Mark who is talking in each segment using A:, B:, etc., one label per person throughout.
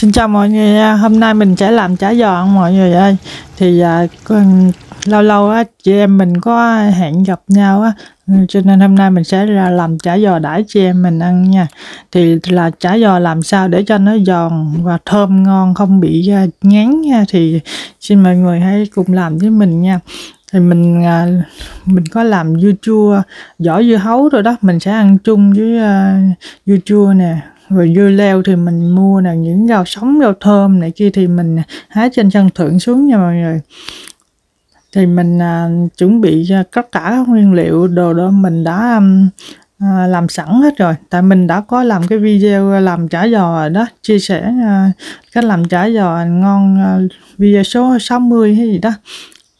A: Xin chào mọi người nha. Hôm nay mình sẽ làm chả giò ăn mọi người ơi. Thì à, lâu lâu á chị em mình có hẹn gặp nhau á cho nên hôm nay mình sẽ ra làm chả giò đãi chị em mình ăn nha. Thì là chả giò làm sao để cho nó giòn và thơm ngon không bị à, ngán nha thì xin mọi người hãy cùng làm với mình nha. Thì mình à, mình có làm dưa chua, vỏ dưa hấu rồi đó, mình sẽ ăn chung với à, dưa chua nè, rồi dưa leo thì mình mua là những rau sống rau thơm này kia thì mình hái trên sân thượng xuống nha mọi người. Thì mình à, chuẩn bị tất cả các nguyên liệu đồ đó mình đã um, à, làm sẵn hết rồi. Tại mình đã có làm cái video làm chả giò rồi đó chia sẻ à, cách làm chả giò ngon à, video số 60 hay gì đó.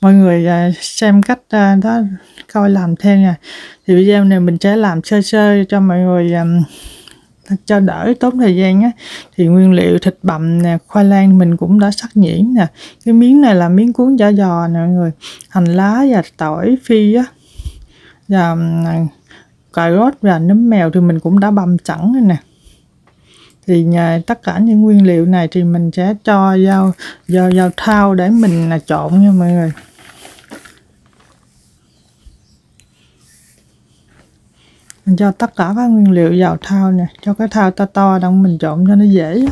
A: Mọi người à, xem cách à, đó coi làm theo nha. Thì video này mình sẽ làm sơ sơ cho mọi người à, cho đỡ tốn thời gian á. Thì nguyên liệu thịt bằm nè khoai lang mình cũng đã sắc nhuyễn nè. Cái miếng này là miếng cuốn chả giò nè mọi người hành lá và tỏi phi á. Và à, cà rốt và nấm mèo thì mình cũng đã băm sẵn rồi nè. Thì nhà, tất cả những nguyên liệu này thì mình sẽ cho vào vào vào thao để mình là trộn nha mọi người. Mình cho tất cả các nguyên liệu vào thao nè, cho cái thao to to đặng mình trộn cho nó dễ.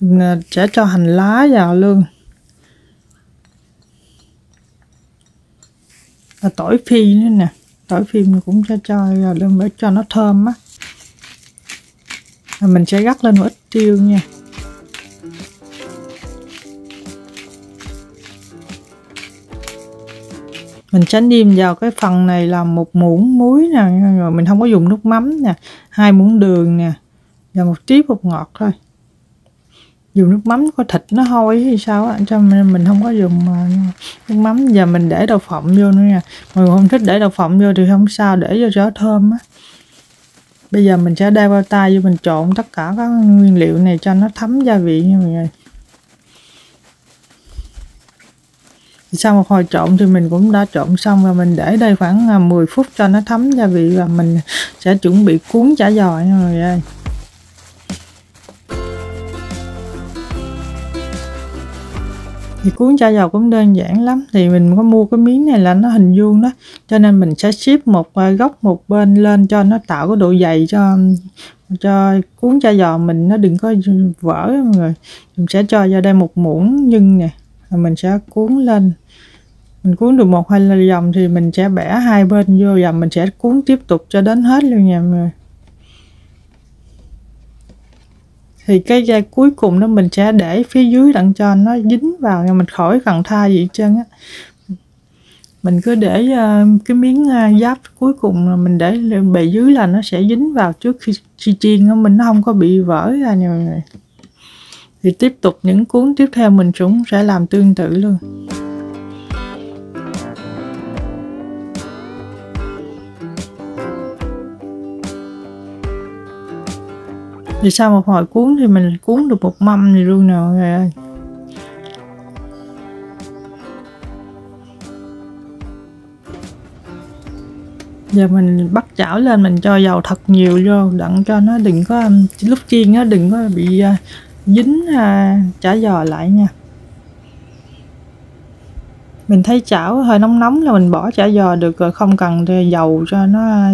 A: Mình à, sẽ cho hành lá vào luôn và tỏi phi nữa nè, tỏi phi mình cũng sẽ cho vào luôn để cho nó thơm á mình sẽ rắc lên một ít tiêu nha. Mình tránh nêm vào cái phần này là một muỗng muối nè, rồi mình không có dùng nước mắm nè, hai muỗng đường nè, và một tí bột ngọt thôi. Dùng nước mắm có thịt nó hôi hay sao á, cho nên mình không có dùng ờ, nước mắm. Giờ mình để đậu phộng vô nữa nha. Mọi người không thích để đậu phộng vô thì không sao, để vô cho thơm á bây giờ mình sẽ đeo bao tay vô mình trộn tất cả các nguyên liệu này cho nó thấm gia vị nha mọi người. Sau một hồi trộn thì mình cũng đã trộn xong và mình để đây khoảng à, 10 phút cho nó thấm gia vị và mình sẽ chuẩn bị cuốn chả giò nha mọi người ơi. Thì cuốn chai dầu cũng đơn giản lắm. Thì mình có mua cái miếng này là nó hình vuông đó. Cho nên mình sẽ ship một à, góc một bên lên cho nó tạo cái độ dày cho cho cuốn chai giò mình nó đừng có vỡ mọi người mình sẽ cho vào đây một muỗng nhân nè, rồi mình sẽ cuốn lên. Mình cuốn được một hai lần vòng thì mình sẽ bẻ hai bên vô và mình sẽ cuốn tiếp tục cho đến hết luôn nha mọi người. Thì cái dây cuối cùng đó mình sẽ để phía dưới đặng cho nó dính vào nha mình khỏi cần tha gì hết trơn á. Mình cứ để uh, cái miếng uh, giáp cuối cùng là mình để bề dưới là nó sẽ dính vào trước khi, khi chiên nó mình nó không có bị vỡ ra nha mọi người. Thì tiếp tục những cuốn tiếp theo mình cũng sẽ làm tương tự luôn. Thì sau một hồi cuốn thì mình cuốn được một mâm này luôn nè mọi người ơi? Giờ mình bắt chảo lên mình cho dầu thật nhiều vô, đặng cho nó đừng có, lúc chiên nó đừng có bị à, dính à, chả giò lại nha. Mình thấy chảo hơi nóng nóng là mình bỏ chả giò được rồi, không cần dầu cho nó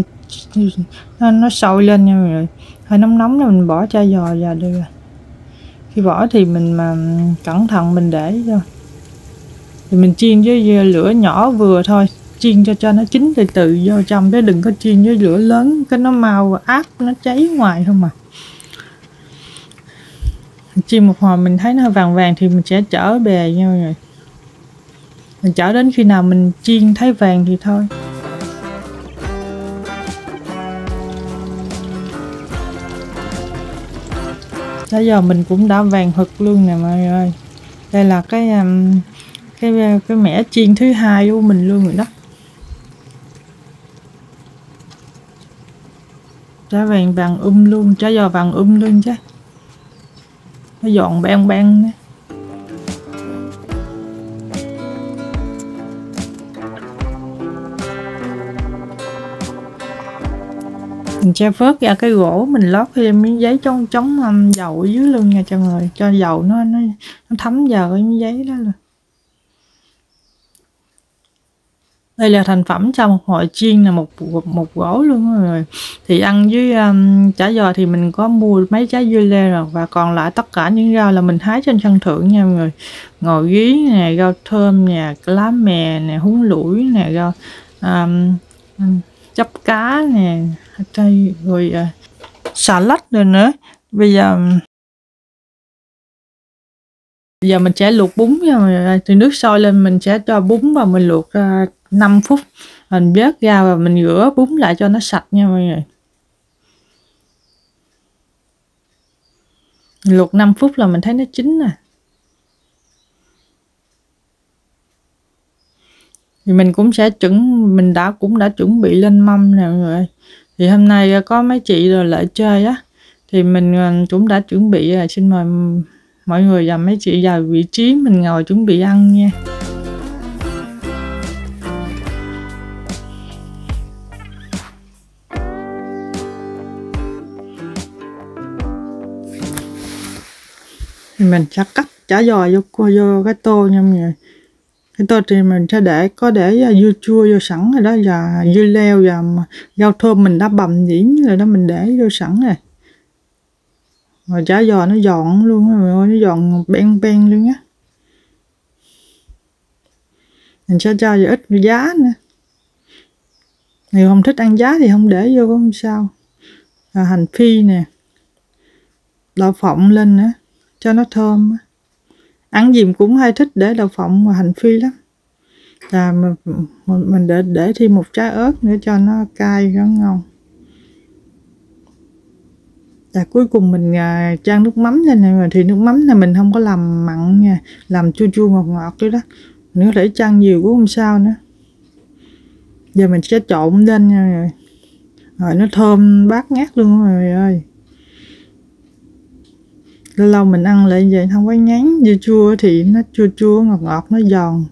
A: nó, nó sôi lên nha mọi người hơi nóng nóng là mình bỏ chai giò vào được rồi. Khi bỏ thì mình mà ừ, cẩn thận mình để vô. Thì mình chiên với ờ, lửa nhỏ vừa thôi. Chiên cho cho nó chín từ từ vô trong chứ đừng có chiên với lửa lớn. Cái nó mau áp nó cháy ngoài không mà chiên một hồi mình thấy nó vàng vàng thì mình sẽ trở bề nha mọi người mình chở đến khi nào mình chiên thấy vàng thì thôi. Bây giờ mình cũng đã vàng hực luôn nè mọi người ơi. Đây là cái um, cái cái mẻ chiên thứ hai của mình luôn rồi đó. Trái vàng vàng um luôn, trái giò vàng um luôn chứ. Nó giòn bang bang nữa. Mình che phớt ra cái gỗ mình lót thêm miếng giấy chống chống um, dầu ở dưới luôn nha cho người cho dầu nó nó nó thấm vào cái miếng giấy đó rồi đây là thành phẩm cho một hội chiên là một một gỗ luôn rồi thì ăn với um, chả giò thì mình có mua mấy trái dưa lê rồi. Và còn lại tất cả những rau là mình hái trên sân thượng nha mọi người. Ngò gí nè rau thơm nè lá mè nè húng lủi nè rau um, chắp cá nè đây rồi uh, xà lách rồi nữa. Bây giờ ừ, Bây giờ mình sẽ luộc bún nha từ nước sôi lên mình sẽ cho bún vào mình luộc à, uh, 5 phút. Mình vớt ra và mình rửa bún lại cho nó sạch nha mọi người. Luộc 5 phút là mình thấy nó chín nè. Thì mình cũng sẽ chuẩn mình đã cũng đã chuẩn bị lên mâm nè mọi người thì hôm nay à, có mấy chị rồi lại chơi á. Thì mình à, cũng đã chuẩn bị rồi. Xin mời mọi người và mấy chị vào vị trí mình ngồi chuẩn bị ăn nha. Thì mình sẽ cắt chả giò vô vô cái tô nha mọi người cái tôi thì mình sẽ để, có để à, dưa chua vô sẵn rồi đó, và dưa leo, và rau thơm mình đã bầm nhuyễn rồi đó, mình để vô sẵn rồi. Rồi chả giò nó giòn luôn rồi ơi nó giòn ben ben luôn á. Mình sẽ cho vào ít giá nữa. Người không thích ăn giá thì không để vô cũng không sao. Và hành phi nè, đậu phộng lên nữa, cho nó thơm ăn gì cũng hay thích để đậu phộng và hành phi lắm. Là mình để để thêm một trái ớt nữa cho nó cay nó ngon. Và cuối cùng mình uh, chan nước mắm lên này mà thì nước mắm này mình không có làm mặn nha làm chua chua ngọt ngọt chứ đó. Mình có thể chan nhiều cũng không sao nữa. Giờ mình sẽ trộn lên nha. Rồi nó thơm bát ngát luôn rồi ơi lâu lâu mình ăn lại vậy, không có ngán dưa chua thì nó chua chua, ngọt ngọt, nó giòn.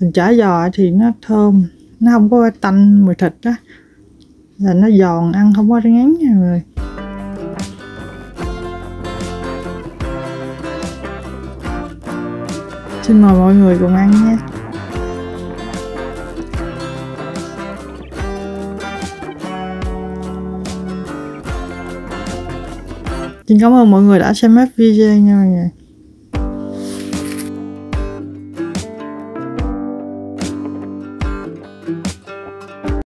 A: Mình chả giò thì nó thơm, nó không có tanh mùi thịt đó là nó giòn, ăn không có ngán nha người. Xin mời mọi người cùng ăn nhé. Xin cảm ơn mọi người đã xem hết video nha mọi người.